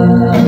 love.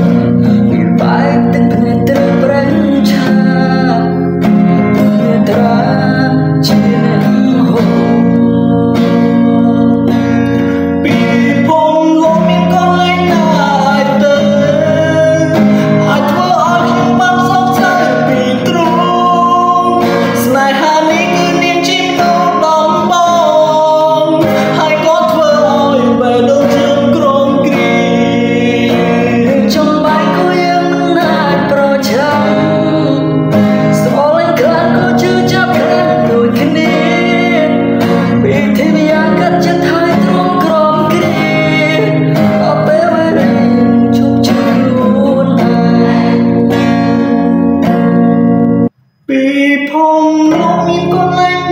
vì phong nó mi con